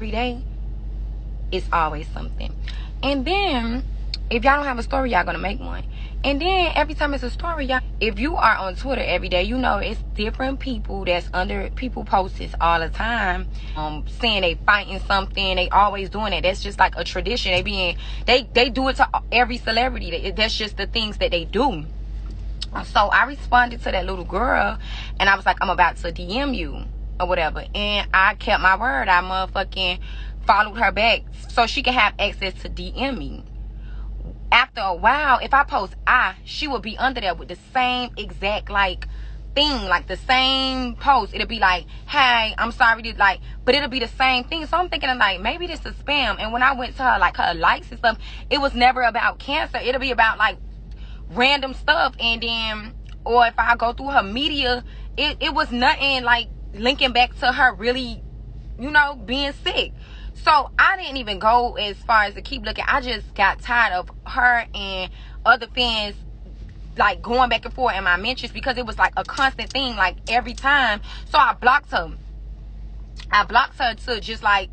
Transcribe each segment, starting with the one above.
every day, it's always something. And then, if y'all don't have a story, y'all gonna make one. And then every time it's a story, y'all, if you are on Twitter every day, you know it's different people that's under people post this all the time, um, saying they fighting something. They always doing it. That's just like a tradition. They being they they do it to every celebrity. That's just the things that they do. So I responded to that little girl, and I was like, I'm about to DM you or whatever. And I kept my word. I motherfucking followed her back so she could have access to DM me after a while, if I post I, she will be under there with the same exact like thing, like the same post. It'll be like, hey, I'm sorry to like, but it'll be the same thing. So I'm thinking like, maybe this is spam. And when I went to her, like her likes and stuff, it was never about cancer. It'll be about like random stuff. And then, or if I go through her media, it, it was nothing like linking back to her really, you know, being sick. So I didn't even go as far as to keep looking. I just got tired of her and other fans like going back and forth in my mentions because it was like a constant thing, like every time. So I blocked her. I blocked her to just like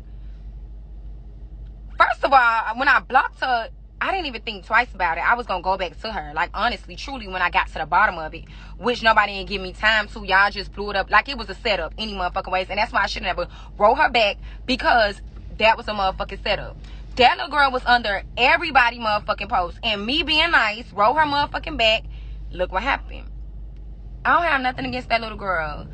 first of all, when I blocked her, I didn't even think twice about it. I was gonna go back to her. Like honestly, truly, when I got to the bottom of it, which nobody didn't give me time to. Y'all just blew it up like it was a setup any motherfucking ways. And that's why I should never roll her back because that was a motherfucking setup. That little girl was under everybody motherfucking post. And me being nice, roll her motherfucking back. Look what happened. I don't have nothing against that little girl.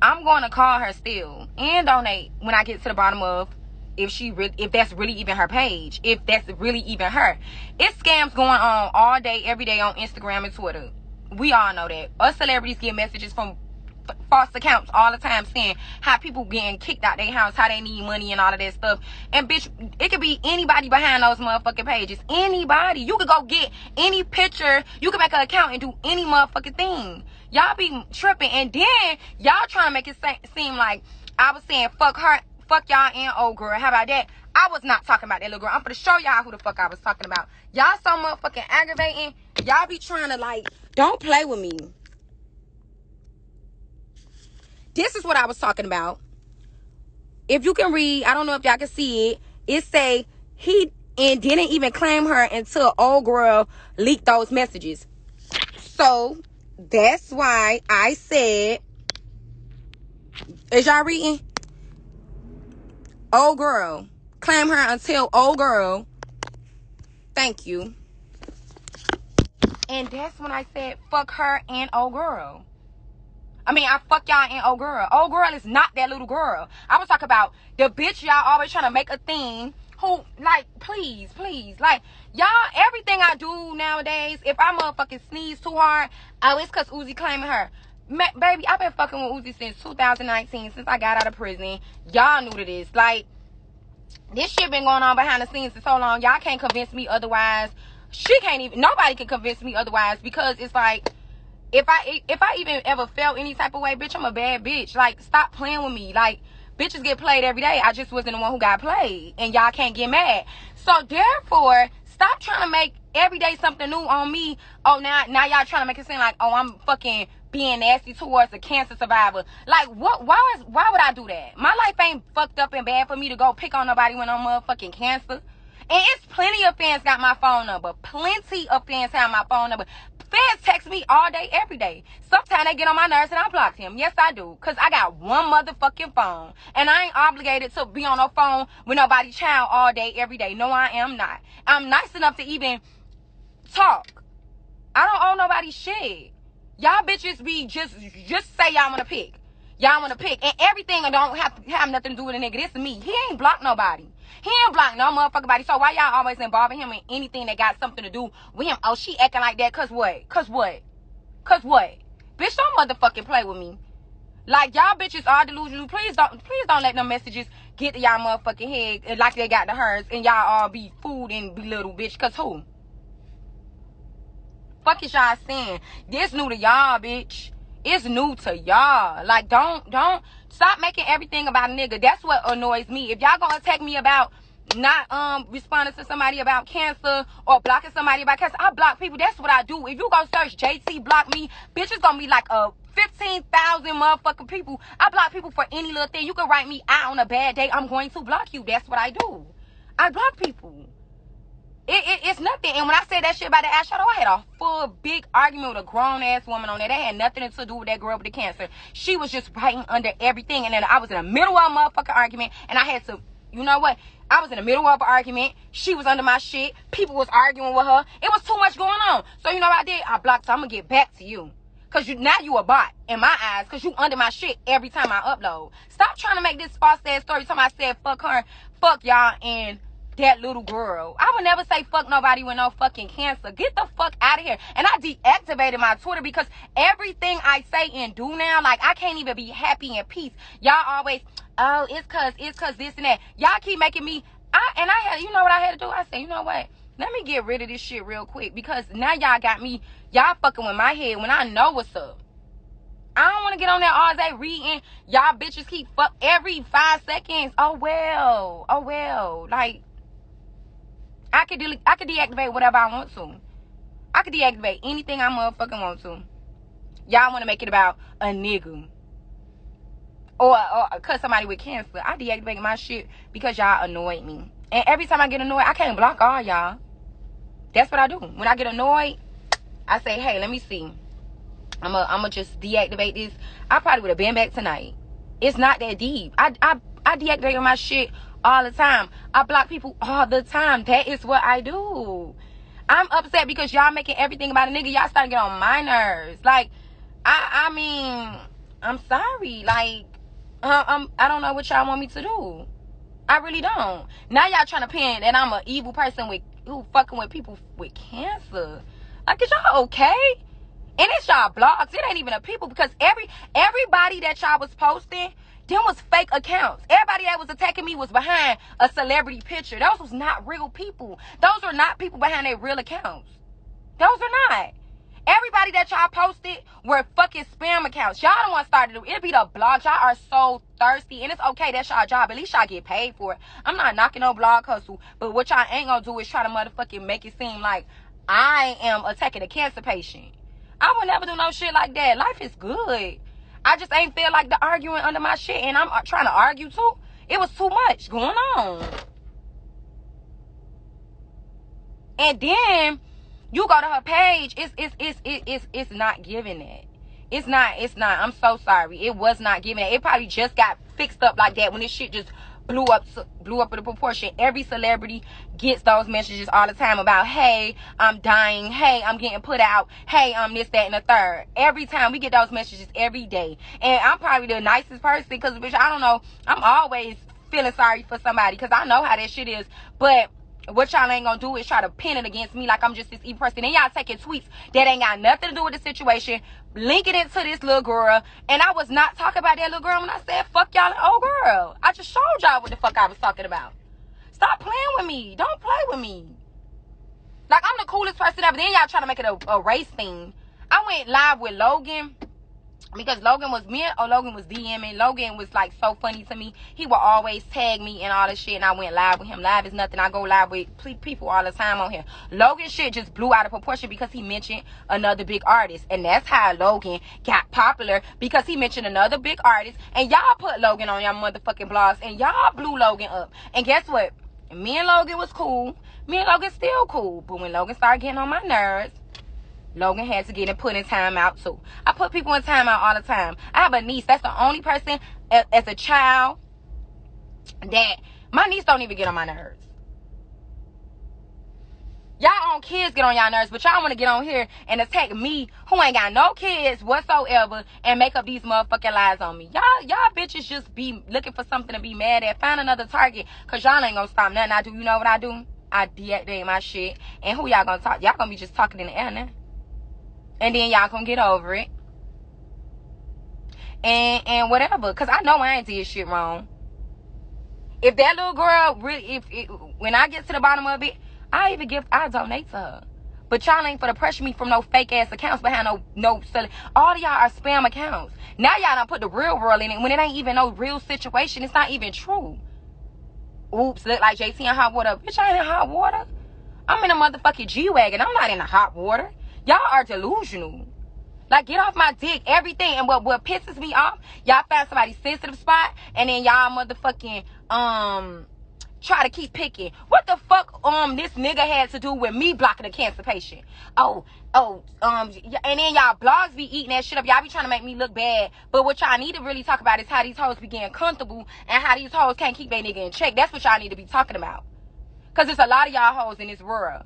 I'm going to call her still and donate when I get to the bottom of if she really if that's really even her page if that's really even her it's scams going on all day every day on instagram and twitter we all know that us celebrities get messages from false accounts all the time saying how people getting kicked out their house, how they need money and all of that stuff. And bitch, it could be anybody behind those motherfucking pages. Anybody. You could go get any picture. You could make an account and do any motherfucking thing. Y'all be tripping. And then y'all trying to make it seem like I was saying fuck her, fuck y'all and old girl. How about that? I was not talking about that little girl. I'm gonna show y'all who the fuck I was talking about. Y'all so motherfucking aggravating. Y'all be trying to like, don't play with me. This is what I was talking about. If you can read, I don't know if y'all can see it. It say he and didn't even claim her until old girl leaked those messages. So that's why I said, is y'all reading? Old girl. Claim her until old girl. Thank you. And that's when I said, fuck her and old girl. I mean, I fuck y'all and old girl. Old girl is not that little girl. I was talking about the bitch y'all always trying to make a thing. Who like, please, please, like y'all. Everything I do nowadays, if I motherfucking sneeze too hard, oh, it's cause Uzi claiming her. Baby, I've been fucking with Uzi since 2019, since I got out of prison. Y'all knew this. Like, this shit been going on behind the scenes for so long. Y'all can't convince me otherwise. She can't even. Nobody can convince me otherwise because it's like if I if I even ever felt any type of way, bitch, I'm a bad bitch. Like, stop playing with me. Like, bitches get played every day. I just wasn't the one who got played, and y'all can't get mad. So therefore, stop trying to make every day something new on me. Oh, now now y'all trying to make it seem like oh I'm fucking being nasty towards a cancer survivor. Like what? Why is why would I do that? My life ain't fucked up and bad for me to go pick on nobody when I'm motherfucking cancer. And it's plenty of fans got my phone number. Plenty of fans have my phone number. Fans text me all day, every day. Sometimes they get on my nerves and I block him. Yes, I do. Cause I got one motherfucking phone. And I ain't obligated to be on a phone with nobody's child all day, every day. No, I am not. I'm nice enough to even talk. I don't owe nobody shit. Y'all bitches be just just say y'all wanna pick. Y'all wanna pick. And everything don't have to have nothing to do with a nigga. This is me. He ain't blocked nobody. He ain't block no motherfucker body. So why y'all always involving him in anything that got something to do with him? Oh, she acting like that cause what? Cause what? Cause what? Bitch, don't motherfucking play with me. Like y'all bitches are delusional. Please don't please don't let them messages get to y'all motherfucking head like they got to hers and y'all all be fooled and belittled, bitch. Cause who? Fuck is y'all saying? This new to y'all, bitch. It's new to y'all. Like, don't, don't stop making everything about nigga. That's what annoys me. If y'all gonna attack me about not um responding to somebody about cancer or blocking somebody about cancer, I block people. That's what I do. If you go search JT block me, bitch, it's gonna be like a 15,000 motherfucking people. I block people for any little thing. You can write me out on a bad day. I'm going to block you. That's what I do. I block people. It, it, it's nothing. And when I said that shit about the eyeshadow, I had a full big argument with a grown ass woman on there. That had nothing to do with that girl with the cancer. She was just biting under everything. And then I was in the middle of a motherfucking argument. And I had to, you know what? I was in the middle of an argument. She was under my shit. People was arguing with her. It was too much going on. So you know what I did? I blocked her. I'm gonna get back to you. Cause you now you a bot in my eyes. Cause you under my shit every time I upload. Stop trying to make this false ass story. Somebody said fuck her, fuck y'all, and that little girl. I would never say fuck nobody with no fucking cancer. Get the fuck out of here. And I deactivated my Twitter because everything I say and do now, like I can't even be happy and peace. Y'all always, oh, it's cause, it's cause this and that. Y'all keep making me, I, and I had, you know what I had to do? I said, you know what? Let me get rid of this shit real quick because now y'all got me, y'all fucking with my head when I know what's up. I don't want to get on there all day reading. Y'all bitches keep fuck every five seconds. Oh well. Oh well. Like I could delete, I could deactivate whatever I want to. I could deactivate anything I motherfucking want to. Y'all want to make it about a nigga. Or, or cause somebody with cancer. I deactivate my shit because y'all annoyed me. And every time I get annoyed, I can't block all y'all. That's what I do. When I get annoyed, I say, hey, let me see. I'm going to just deactivate this. I probably would have been back tonight. It's not that deep. I, I, I deactivated my shit all the time. I block people all the time. That is what I do. I'm upset because y'all making everything about a nigga. Y'all starting to get on my nerves. Like, I I mean, I'm sorry. Like, uh, I'm I don't know what y'all want me to do. I really don't. Now y'all trying to pin that I'm an evil person with who fucking with people with cancer. Like, is y'all okay? And it's y'all blogs. It ain't even a people because every everybody that y'all was posting them was fake accounts. Everybody that was attacking me was behind a celebrity picture. Those was not real people. Those are not people behind their real accounts. Those are not. Everybody that y'all posted were fucking spam accounts. Y'all don't want to start it. It'll be the blog. Y'all are so thirsty. And it's okay. That's y'all job. At least y'all get paid for it. I'm not knocking no blog hustle. But what y'all ain't gonna do is try to motherfucking make it seem like I am attacking a cancer patient. I would never do no shit like that. Life is good. I just ain't feel like the arguing under my shit, and I'm uh, trying to argue too. It was too much going on. And then you go to her page, it's it's it's it's it's, it's not giving it. It's not, it's not. I'm so sorry. It was not giving it. It probably just got fixed up like that when this shit just blew up blew up a proportion. Every celebrity gets those messages all the time about, hey, I'm dying, hey, I'm getting put out, hey, I'm this, that, and the third. Every time we get those messages every day. And I'm probably the nicest person because bitch, I don't know, I'm always feeling sorry for somebody because I know how that shit is. But what y'all ain't gonna do is try to pin it against me like I'm just this evil person. And y'all taking tweets that ain't got nothing to do with the situation, linking it to this little girl. And I was not talking about that little girl when I said fuck y'all old girl. I just showed y'all what the fuck I was talking about. Stop playing with me. Don't play with me. Like I'm the coolest person ever. Then y'all trying to make it a, a race thing. I went live with Logan because Logan was me or oh, Logan was DMing. Logan was like so funny to me. He would always tag me and all this shit, and I went live with him. Live is nothing. I go live with people all the time on here. Logan shit just blew out of proportion because he mentioned another big artist, and that's how Logan got popular because he mentioned another big artist, and y'all put Logan on your motherfucking blogs, and y'all blew Logan up. And guess what? Me and Logan was cool. Me and Logan still cool, but when Logan started getting on my nerves Logan had to get it put in timeout too. I put people in timeout all the time. I have a niece. That's the only person as a child that my niece don't even get on my nerves. Y'all own kids get on y'all nerves, but y'all want to get on here and attack me, who ain't got no kids whatsoever, and make up these motherfucking lies on me. Y'all, y'all bitches just be looking for something to be mad at. Find another target, cause y'all ain't gonna stop nothing I do. You know what I do? I deactivate my shit. And who y'all gonna talk? Y'all gonna be just talking in the air now and then y'all gonna get over it and and whatever because i know i ain't did shit wrong if that little girl really if it, when i get to the bottom of it i even give i donate to her but y'all ain't for to pressure me from no fake ass accounts behind no no selling. All y'all are spam accounts. Now y'all don't put the real world in it when it ain't even no real situation. It's not even true. Oops, look like JT in hot water. Bitch, I ain't in hot water. I'm in a motherfucking G wagon. I'm not in the hot water. Y'all are delusional. Like, get off my dick. Everything. And what, what pisses me off, y'all find somebody sensitive spot, and then y'all motherfucking, um, try to keep picking. What the fuck um this nigga had to do with me blocking a cancer patient? Oh, oh, um, and then y'all blogs be eating that shit up. Y'all be trying to make me look bad. But what y'all need to really talk about is how these hoes be getting comfortable and how these hoes can't keep their nigga in check. That's what y'all need to be talking about. Cause there's a lot of y'all hoes in this world.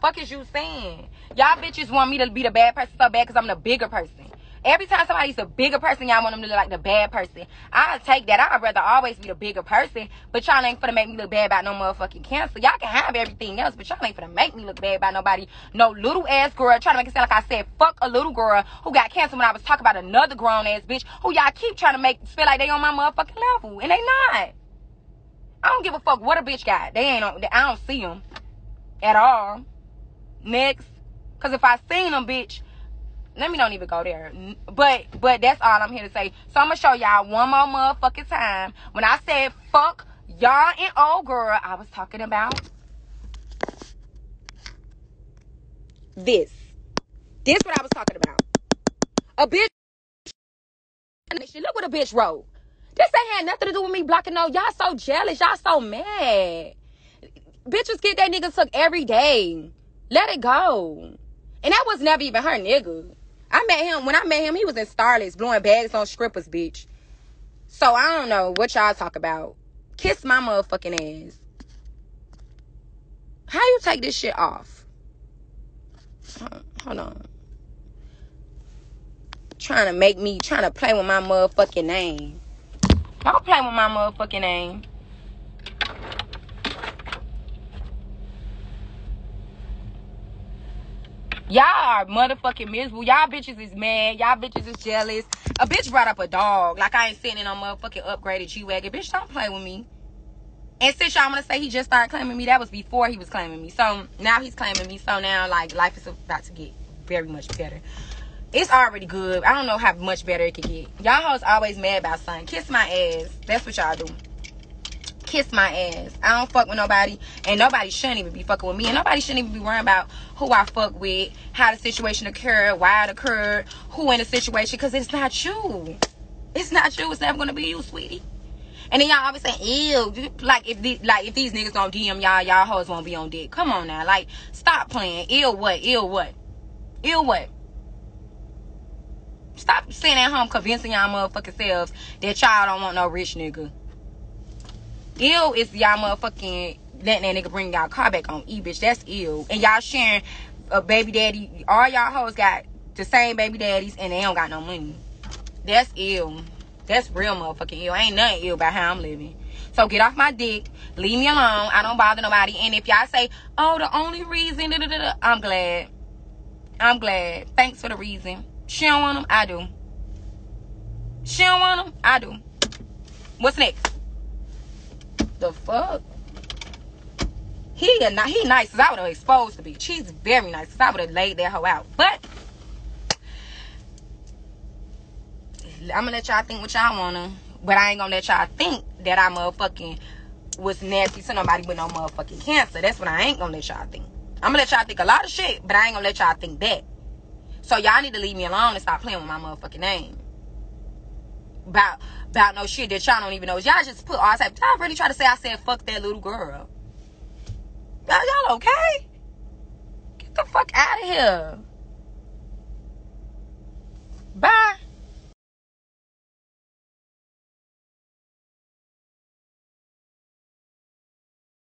Fuck is you saying? Y'all bitches want me to be the bad person so bad because I'm the bigger person. Every time somebody's a bigger person, y'all want them to look like the bad person. I take that. I'd rather always be the bigger person. But y'all ain't finna make me look bad about no motherfucking cancer. Y'all can have everything else, but y'all ain't finna make me look bad about nobody. No little ass girl trying to make it sound like I said fuck a little girl who got cancer when I was talking about another grown ass bitch who y'all keep trying to make feel like they on my motherfucking level. And they not. I don't give a fuck what a bitch got. They ain't on, I don't see them at all. Next. Cause if I seen them, bitch, let me don't even go there. But but that's all I'm here to say. So I'm gonna show y'all one more motherfucking time. When I said fuck y'all and old girl, I was talking about this. This what I was talking about. A bitch. Look what a bitch wrote. This ain't had nothing to do with me blocking no. Y'all so jealous. Y'all so mad. Bitches get that nigga took every day. Let it go. And that was never even her nigga. I met him when I met him. He was in Starlets blowing bags on strippers, bitch. So I don't know what y'all talk about. Kiss my motherfucking ass. How you take this shit off? Hold on. Trying to make me, trying to play with my motherfucking name. Don't play with my motherfucking name. Y'all are motherfucking miserable. Y'all bitches is mad. Y'all bitches is jealous. A bitch brought up a dog. Like I ain't sitting in on motherfucking upgraded G-Wagon. Bitch, don't play with me. And since y'all wanna say he just started claiming me, that was before he was claiming me. So now he's claiming me. So now like life is about to get very much better. It's already good. I don't know how much better it could get. Y'all hoes always mad about something. Kiss my ass. That's what y'all do kiss my ass. I don't fuck with nobody, and nobody shouldn't even be fucking with me, and nobody shouldn't even be worrying about who I fuck with, how the situation occurred, why it occurred, who in the situation, because it's not you. It's not you. It's never gonna be you, sweetie. And then y'all always saying, ew, like if these, like if these niggas don't DM y'all, y'all hoes won't be on dick. Come on now, like stop playing. Ill what? Ill what? Ill what? Stop sitting at home convincing y'all motherfucking selves that y'all don't want no rich nigga. Ill is y'all motherfucking letting that nigga bring y'all car back on E bitch. That's ill. And y'all sharing a baby daddy. All y'all hoes got the same baby daddies and they don't got no money. That's ill. That's real motherfucking ill. Ain't nothing ill about how I'm living. So get off my dick. Leave me alone. I don't bother nobody. And if y'all say, oh, the only reason, da, da, da, I'm glad. I'm glad. Thanks for the reason. She don't want them. I do. She don't want them. I do. What's next? The fuck? He a, he nice as I would have exposed the bitch. She's very nice cause I would have laid that hoe out. But I'm gonna let y'all think what y'all wanna. But I ain't gonna let y'all think that I motherfucking was nasty to nobody with no motherfucking cancer. That's what I ain't gonna let y'all think. I'm gonna let y'all think a lot of shit, but I ain't gonna let y'all think that. So y'all need to leave me alone and stop playing with my motherfucking name. About about no shit that y'all don't even know. Y'all just put all type. Y'all really try to say I said fuck that little girl. Y'all, y'all okay? Get the fuck out of here. Bye.